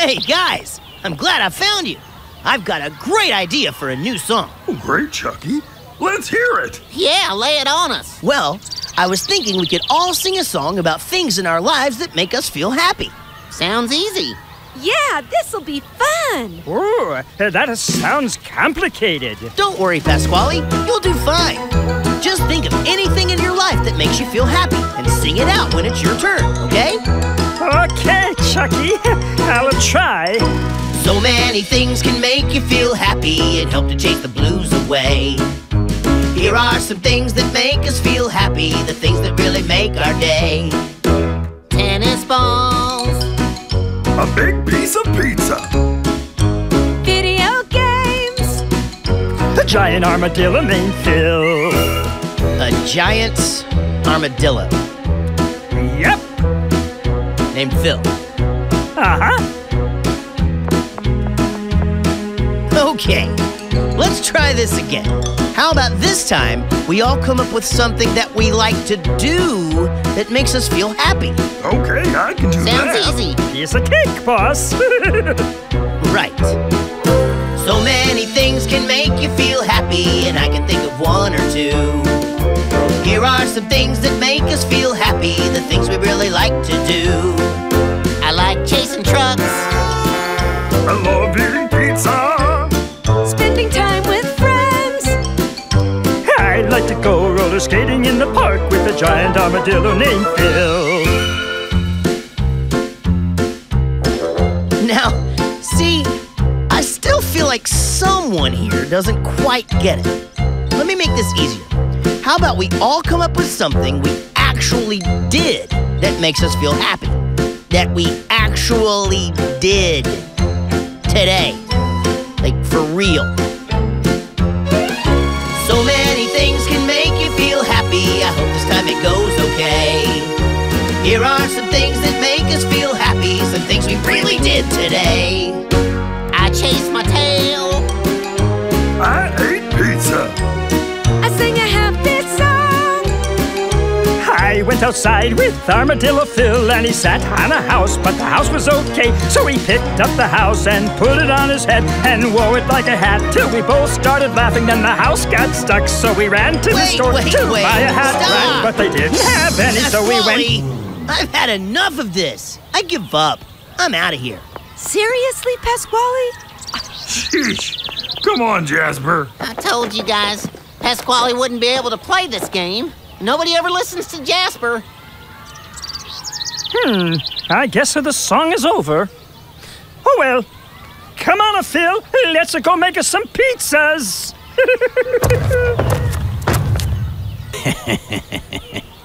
Hey, guys, I'm glad I found you. I've got a great idea for a new song. Oh, great, Chucky. Let's hear it. Yeah, lay it on us. Well, I was thinking we could all sing a song about things in our lives that make us feel happy. Sounds easy. Yeah, this'll be fun. Ooh, that sounds complicated. Don't worry, Pasqually. You'll do fine. Just think of anything in your life that makes you feel happy and sing it out when it's your turn, okay? Okay, Chucky. I'll try. So many things can make you feel happy and help to chase the blues away. Here are some things that make us feel happy, the things that really make our day. Tennis balls. A big piece of pizza. Video games. A giant armadillo named Phil. A giant armadillo Yep. named Phil. Uh-huh. Okay, let's try this again. How about this time we all come up with something that we like to do that makes us feel happy? Okay, I can do Sounds that. Sounds easy. Piece of cake, boss. Right. So many things can make you feel happy, and I can think of one or two. Here are some things that make us feel happy, the things we really like to do. I like chasing trucks. I love eating pizza. Spending time with friends. I'd like to go roller skating in the park with a giant armadillo named Phil. Now, see, I still feel like someone here doesn't quite get it. Let me make this easier. How about we all come up with something we actually did that makes us feel happy? That we actually did today. Like for real. So many things can make you feel happy. I hope this time it goes okay. Here are some things that make us feel happy, some things we really did today. I went outside with Armadillo Phil and he sat on a house, but the house was okay. So he picked up the house and put it on his head and wore it like a hat till we both started laughing. Then the house got stuck, so we ran to the store wait, to wait, buy a hat. stop. But they didn't have any, so we went. Pasqually, I've had enough of this. I give up. I'm out of here. Seriously, Pasqually? Sheesh. Come on, Jasper. I told you guys, Pasqually wouldn't be able to play this game. Nobody ever listens to Jasper. Hmm, I guess the song is over. Oh well. Come on, Phil. Let's go make us some pizzas.